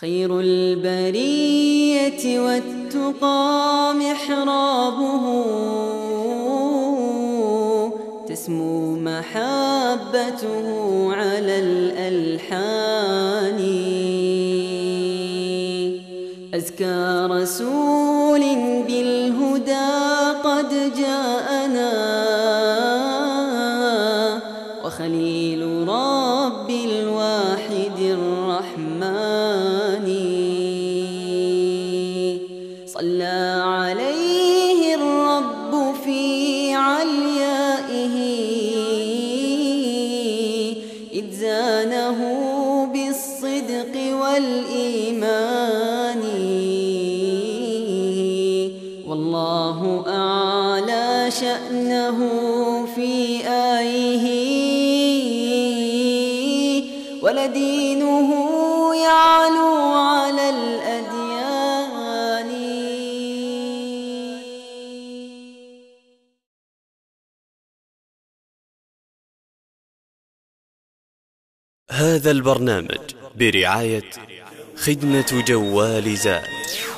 خير البرية والتقى محرابه. تسمو محبته على الألحان. أزكى رسول صلى عليه الرب في عليائه إذ زانه بالصدق والإيمان والله أعلى شأنه في آيه ولدينه يعلو هذا البرنامج برعاية خدمة جوال زاد.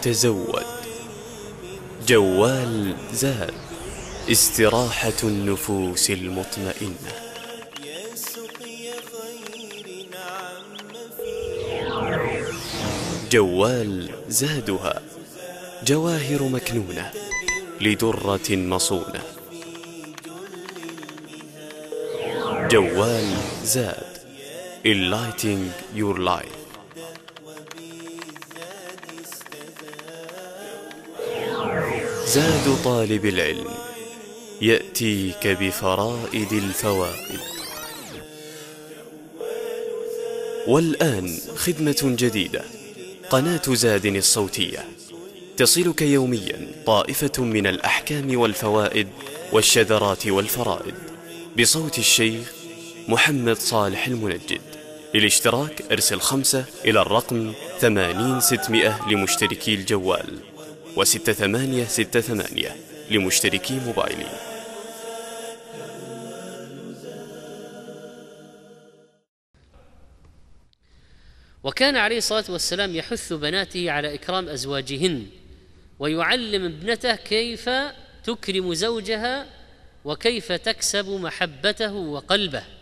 تزود. جوال زاد. استراحة النفوس المطمئنة. جوال زادها. جواهر مكنونة لدرة مصونة. جوال زاد. Enlightening your life. زاد طالب العلم يأتيك بفرائد الفوائد. والآن خدمة جديدة قناة زاد الصوتية. تصلك يوميا طائفة من الأحكام والفوائد والشذرات والفرائد بصوت الشيخ محمد صالح المنجد. للاشتراك ارسل خمسة إلى الرقم ثمانين ستمائة لمشتركي الجوال وستة ثمانية ستة ثمانية لمشتركي موبايلي. وكان عليه الصلاة والسلام يحث بناته على إكرام أزواجهن ويعلم ابنته كيف تكرم زوجها وكيف تكسب محبته وقلبه.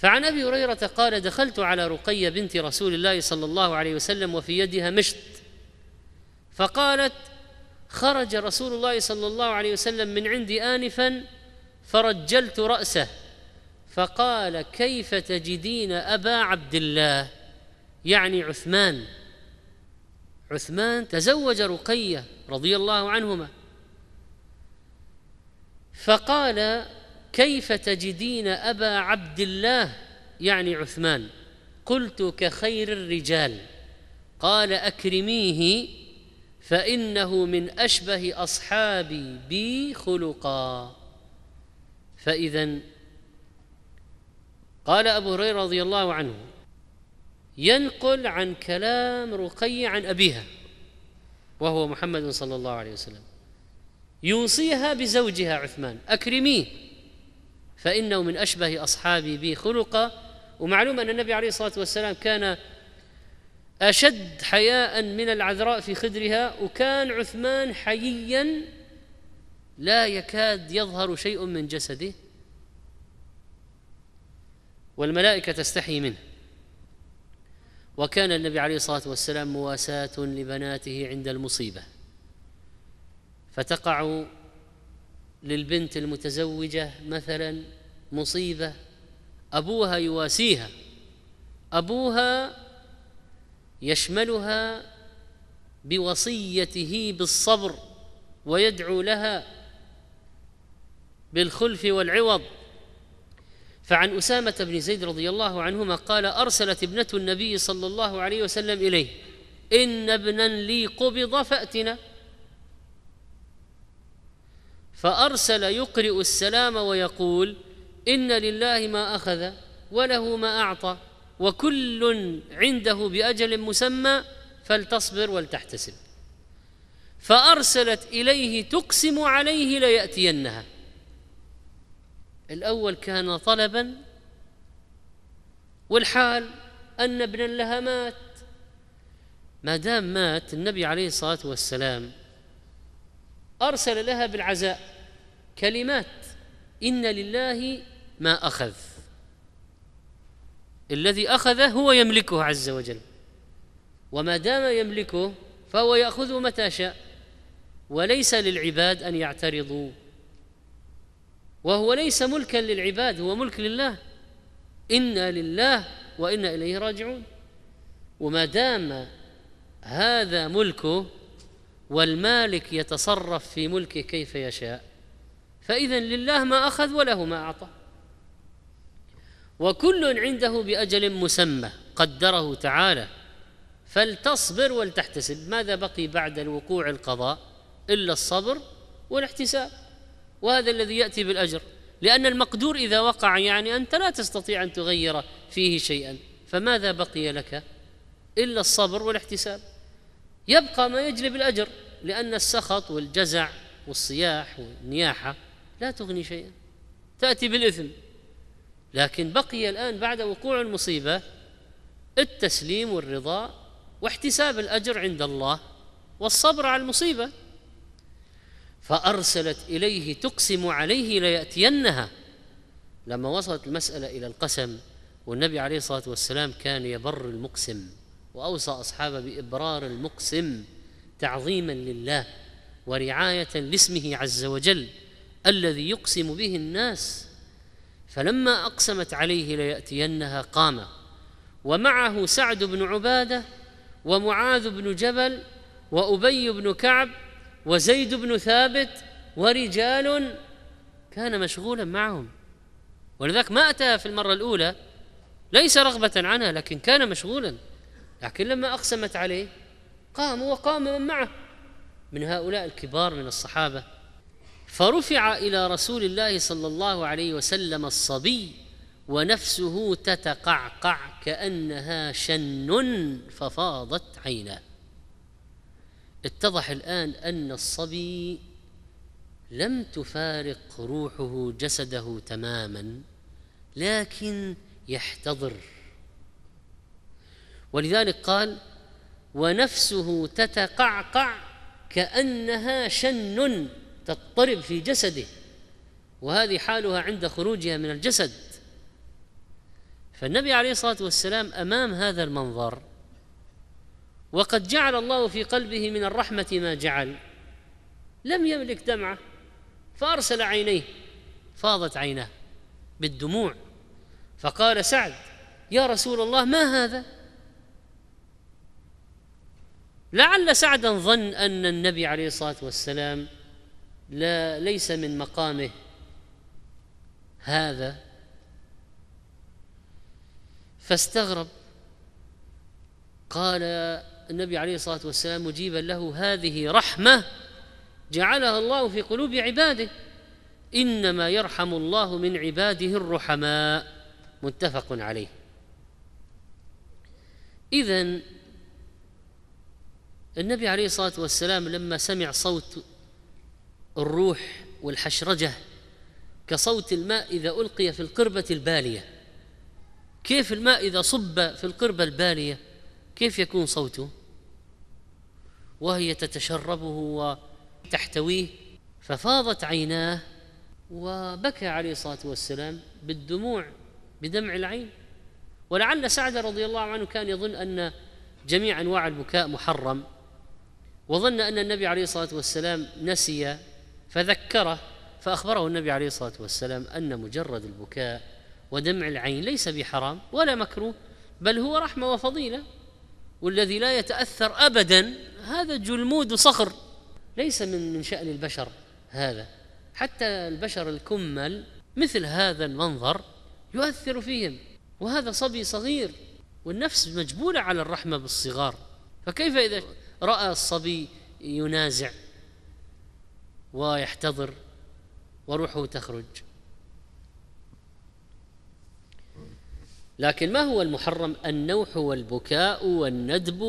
فعن أبي هريرة قال دخلت على رقية بنت رسول الله صلى الله عليه وسلم وفي يدها مشط. فقالت خرج رسول الله صلى الله عليه وسلم من عندي انفا فرجلت رأسه. فقال كيف تجدين أبا عبد الله؟ يعني عثمان. عثمان تزوج رقية رضي الله عنهما. فقال كيف تجدين أبا عبد الله يعني عثمان؟ قلت كخير الرجال. قال أكرميه فإنه من أشبه اصحابي بي خلقا. فاذا قال أبو هريرة رضي الله عنه ينقل عن كلام رقي عن أبيها وهو محمد صلى الله عليه وسلم. يوصيها بزوجها عثمان. أكرميه. فإنه من أشبه اصحابي بي خلقا ومعلوم أن النبي عليه الصلاة والسلام كان أشد حياء من العذراء في خدرها وكان عثمان حييا لا يكاد يظهر شيء من جسده. والملائكة تستحي منه. وكان النبي عليه الصلاة والسلام مواساة لبناته عند المصيبة. فتقع للبنت المتزوجة مثلا مصيبة أبوها يواسيها أبوها يشملها بوصيته بالصبر ويدعو لها بالخلف والعوض. فعن أسامة بن زيد رضي الله عنهما قال أرسلت ابنة النبي صلى الله عليه وسلم إليه إن ابنا لي قبض فأتنا. فأرسل يقرئ السلام ويقول إن لله ما أخذ وله ما أعطى وكل عنده بأجل مسمى فلتصبر ولتحتسب. فأرسلت إليه تقسم عليه ليأتينها. الأول كان طلبا والحال أن ابنا لها مات. ما دام مات النبي عليه الصلاة والسلام أرسل لها بالعزاء. كلمات. إن لله ما أخذ. الذي أخذه هو يملكه عز وجل. وما دام يملكه فهو يأخذه متى شاء. وليس للعباد أن يعترضوا. وهو ليس ملكا للعباد هو ملك لله. إنا لله وأنا إليه راجعون. وما دام هذا ملكه والمالك يتصرف في ملكه كيف يشاء. فاذا لله ما أخذ وله ما أعطى. وكل عنده بأجل مسمى قدره تعالى فلتصبر ولتحتسب. ماذا بقي بعد الوقوع القضاء؟ إلا الصبر والاحتساب. وهذا الذي يأتي بالأجر. لأن المقدور إذا وقع يعني أنت لا تستطيع أن تغير فيه شيئا. فماذا بقي لك؟ إلا الصبر والاحتساب. يبقى ما يجلب الأجر لأن السخط والجزع والصياح والنياحة لا تغني شيئا. تأتي بالإثم. لكن بقي الآن بعد وقوع المصيبة التسليم والرضا واحتساب الأجر عند الله والصبر على المصيبة. فأرسلت إليه تقسم عليه ليأتينها. لما وصلت المسألة إلى القسم والنبي عليه الصلاة والسلام كان يبر المقسم وأوصى أصحابه بإبرار المقسم تعظيما لله ورعاية لاسمه عز وجل. الذي يقسم به الناس فلما أقسمت عليه ليأتينها قام ومعه سعد بن عبادة ومعاذ بن جبل وأبي بن كعب وزيد بن ثابت ورجال كان مشغولا معهم. ولذلك ما اتى في المرة الأولى ليس رغبة عنها لكن كان مشغولا. لكن لما أقسمت عليه قام وقام من معه. من هؤلاء الكبار من الصحابة. فرفع إلى رسول الله صلى الله عليه وسلم الصبي ونفسه تتقعقع كأنها شن ففاضت عيناه. اتضح الآن أن الصبي لم تفارق روحه جسده تماما لكن يحتضر. ولذلك قال ونفسه تتقعقع كأنها شن تضطرب في جسده وهذه حالها عند خروجها من الجسد. فالنبي عليه الصلاة والسلام أمام هذا المنظر وقد جعل الله في قلبه من الرحمة ما جعل لم يملك دمعة فأرسل عينيه فاضت عيناه بالدموع. فقال سعد يا رسول الله ما هذا؟ لعل سعدا ظن أن النبي عليه الصلاة والسلام لا ليس من مقامه هذا. فاستغرب. قال النبي عليه الصلاة والسلام مجيبا له هذه رحمة جعلها الله في قلوب عباده. إنما يرحم الله من عباده الرحماء. متفق عليه. اذا النبي عليه الصلاة والسلام لما سمع صوت الروح والحشرجة كصوت الماء إذا ألقي في القربة البالية. كيف الماء إذا صب في القربة البالية؟ كيف يكون صوته؟ وهي تتشربه وتحتويه. ففاضت عيناه وبكى عليه الصلاة والسلام بالدموع بدمع العين. ولعل سعد رضي الله عنه كان يظن أن جميع أنواع البكاء محرم. وظن أن النبي عليه الصلاة والسلام نسي فذكره فأخبره النبي عليه الصلاة والسلام أن مجرد البكاء ودمع العين ليس بحرام ولا مكروه بل هو رحمة وفضيلة والذي لا يتأثر ابدا هذا جلمود صخر ليس من من شأن البشر هذا. حتى البشر الكمل مثل هذا المنظر يؤثر فيهم وهذا صبي صغير والنفس مجبولة على الرحمة بالصغار. فكيف إذا رأى الصبي ينازع؟ ويحتضر وروحه تخرج. لكن ما هو المحرم؟ النوح والبكاء والندب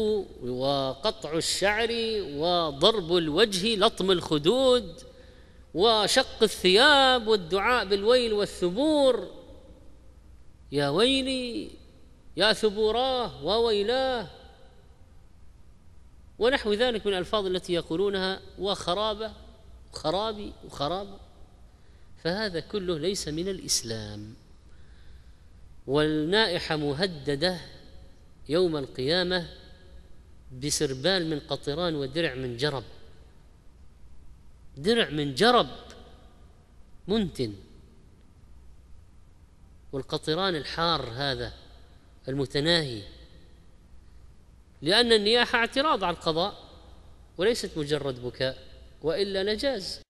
وقطع الشعر وضرب الوجه لطم الخدود وشق الثياب والدعاء بالويل والثبور. يا ويلي يا ثبوراه وويلاه ونحو ذلك من الألفاظ التي يقولونها وخرابة. خرابي وخراب فهذا كله ليس من الإسلام. والنائحة مهددة يوم القيامة بسربال من قطران ودرع من جرب. درع من جرب منتن. والقطران الحار هذا المتناهي. لأن النياحة اعتراض على القضاء وليست مجرد بكاء. وإلا لجاز